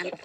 algo.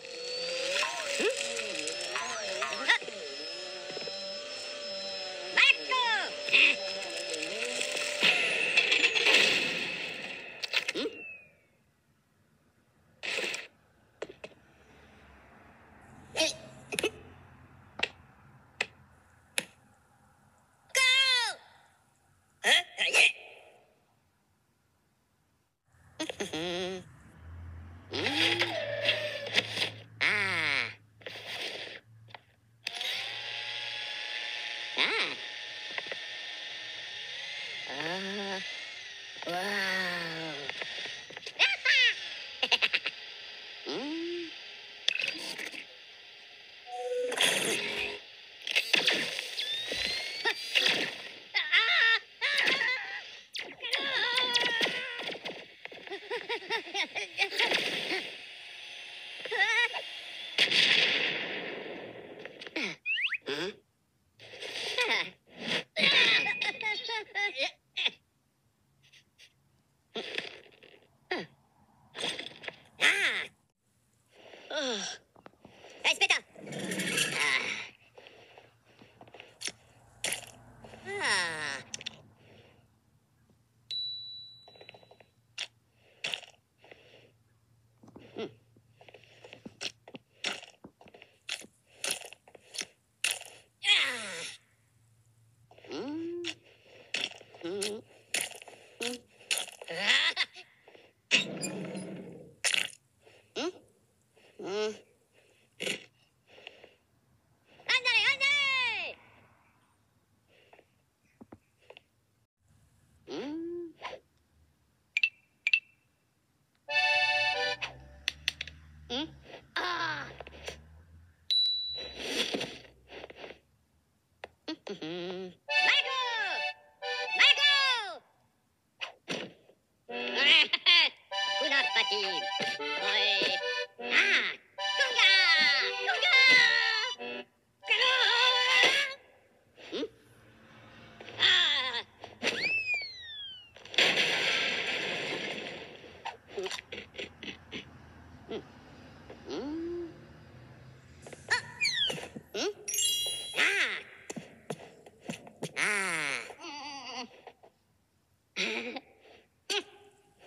Aspetta! Uh, uh, Marco! Marco! Kunappati! Oi!